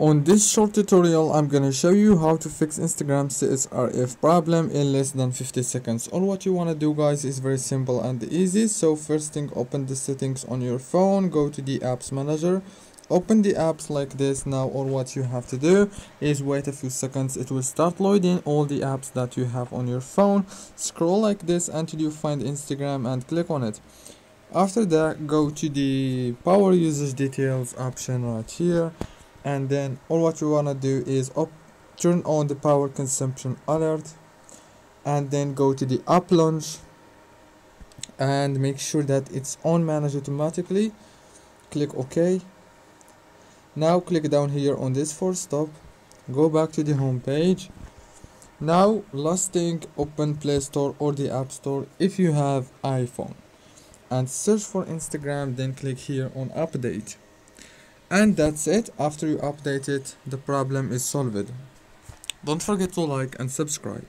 On this short tutorial, I'm gonna show you how to fix Instagram CSRF problem in less than 50 seconds. All what you wanna do guys is very simple and easy. So first thing, open the settings on your phone, go to the apps manager, open the apps like this. Now all what you have to do is wait a few seconds. It will start loading all the apps that you have on your phone. Scroll like this until you find Instagram and click on it. After that, go to the power usage details option right here and then all what you want to do is up turn on the power consumption alert and then go to the app launch and make sure that it's on manage automatically. Click ok. Now click down here on this force stop. Go back to the home page. Now last thing open play store or the app store if you have iphone. And search for instagram then click here on update and that's it. After you update it the problem is solved. Don't forget to like and subscribe